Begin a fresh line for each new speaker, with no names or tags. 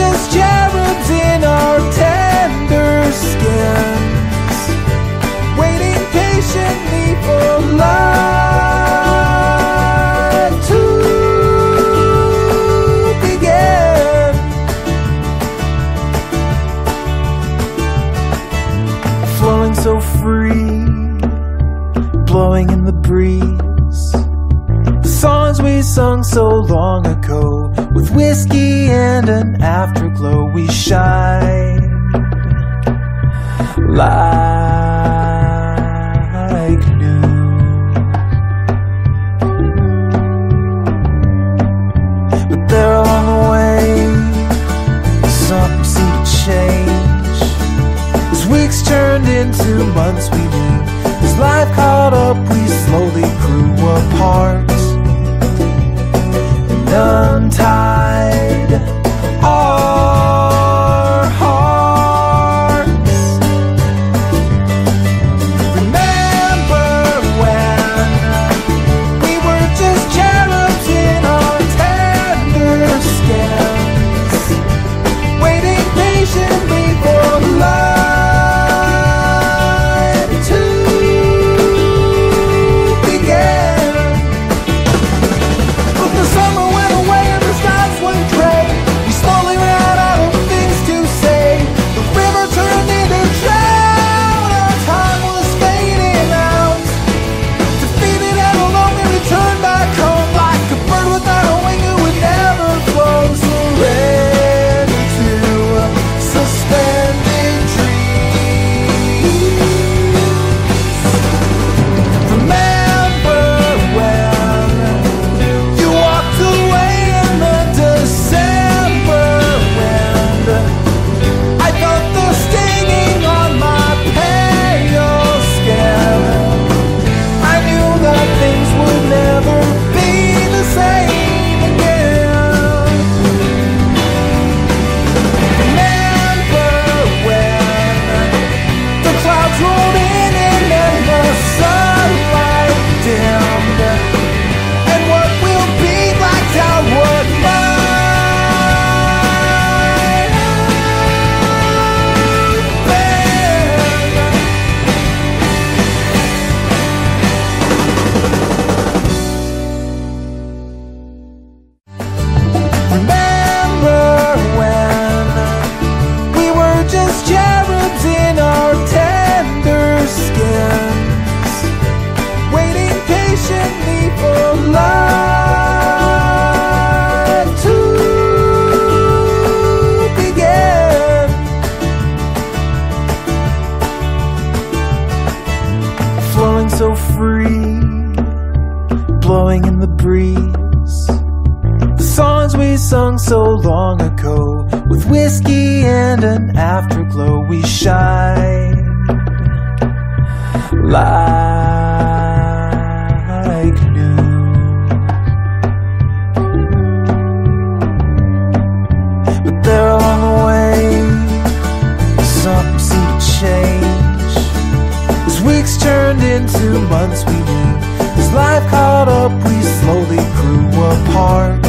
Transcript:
just cherubs in our tender skins, waiting patiently for light to begin. Flowing so free, blowing in the breeze, the songs we sung so long ago with whiskey and an afterglow, we shine like new. But there along the way, something seemed to change. As weeks turned into months, we knew. As life caught up, we slowly grew apart and untied free, blowing in the breeze. The songs we sung so long ago, with whiskey and an afterglow, we shine like new. But there along turned two months, we knew. As life caught up, we slowly grew apart